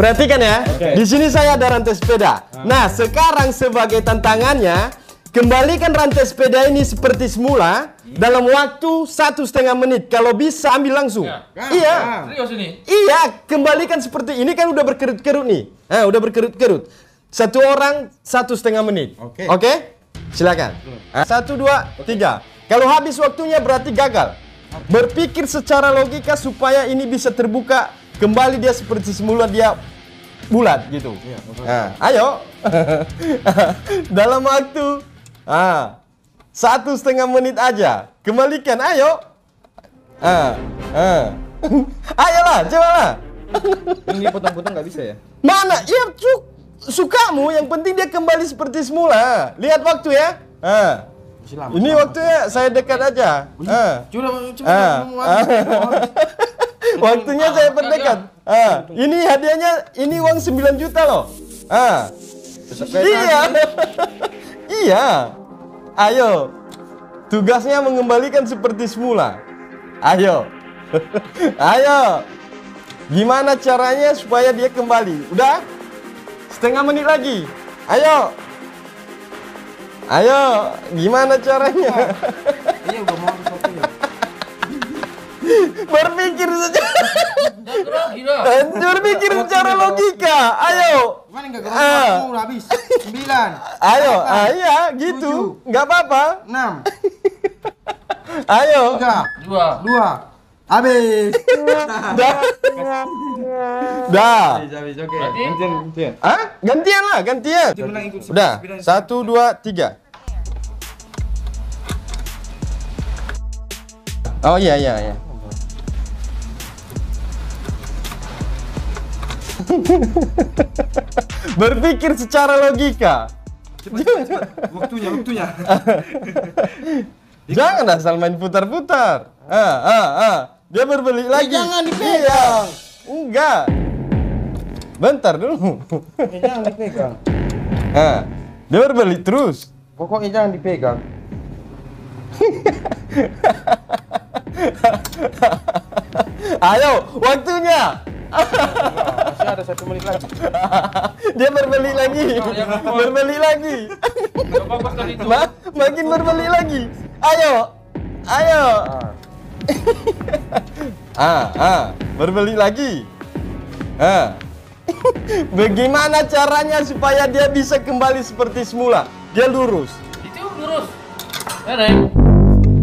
Perhatikan ya. Oke. Di sini saya ada rantai sepeda. Nah, sekarang sebagai tantangannya, kembalikan rantai sepeda ini seperti semula dalam waktu satu setengah menit. Kalau bisa ambil langsung. Ya. Iya. Serius ini. Iya, kembalikan seperti ini kan udah berkerut-kerut nih. Eh, udah berkerut-kerut. Satu orang satu setengah menit. Oke. Oke? Silakan. Ah, Satu, dua, tiga. Kalau habis waktunya berarti gagal. Berpikir secara logika supaya ini bisa terbuka kembali dia seperti semula dia bulat gitu. Nah, ayo. Dalam waktu ah, satu setengah menit aja. Kembalikan, ayo. Ah, ah. Ayolah, cobalah. Ini potong-potong nggak bisa ya? Mana? Ya, su- sukamu. Yang penting dia kembali seperti semula. Lihat waktu ya. Ah. Masih lama. Ini waktunya saya dekat aja. Ah. Coba coba Ah. Ah. Waktunya saya perdekat. Ah. Ini hadiahnya ini uang 9 juta loh. Ah. Iya. iya. Ayo. Tugasnya mengembalikan seperti semula. Ayo. Ayo. Gimana caranya supaya dia kembali? Udah? Setengah menit lagi. Ayo. Ayo, gimana caranya? Iya udah mau. Berpikir saja. Gerak gila. Berpikir secara logika. Ayo. Mana nggak gerak Ah. habis. Sembilan. Ayo, Delapan, ah, iya gitu. Nggak apa-apa. Enam. Ayo. Tiga. Dua. Dua. Habis. Dah. Dah. habis oke. Gantian gantian. Ah, gantian lah, gantian. Dia menang ikut Udah, satu, dua, tiga. Oh iya, iya, iya. Berpikir secara logika. Waktunya waktunya. Jangan asal main putar-putar. Ah, ah, ah. Dia berbalik lagi. jangan dipegang. Iya. Enggak. Bentar dulu. Eh, jangan dipegang. Ah, dia berbalik terus. Pokoknya jangan dipegang. Ayo, waktunya. Masih ada satu menit lagi. dia berbalik lagi. berbalik lagi. Ma- makin berbalik lagi. Ayo. Ayo. Ah. Ah, ah, berbalik lagi. Ah. Bagaimana caranya supaya dia bisa kembali seperti semula? Dia lurus. Itu lurus. Neneng.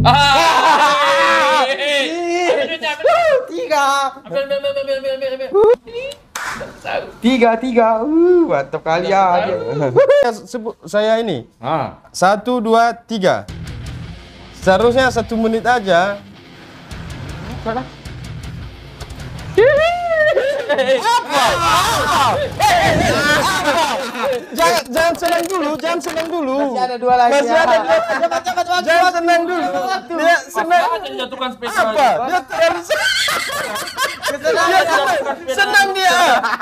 Ah. Tiga. Ambil, ambil, ambil, ambil, ambil, ambil. Tiga tiga. Uh, mantap kali ya. Saya sebut saya ini. Ah. Satu, dua, tiga. Seharusnya satu menit aja. Jangan, jangan senang dulu, jangan senang dulu. Masih ada dua lagi. Masih ada dua. Cepat cepat cepat. Jangan senang dulu. Dia senang. Apa? Dia terlalu. Dia senang. Dia.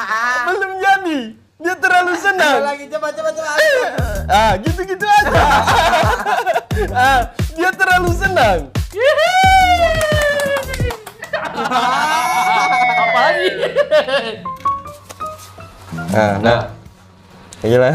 Belum jadi. Dia terlalu senang. Lagi cepat cepat cepat. Ah, gitu-gitu aja. ah, dia terlalu senang. Apa lagi? Ah, nah. Gila.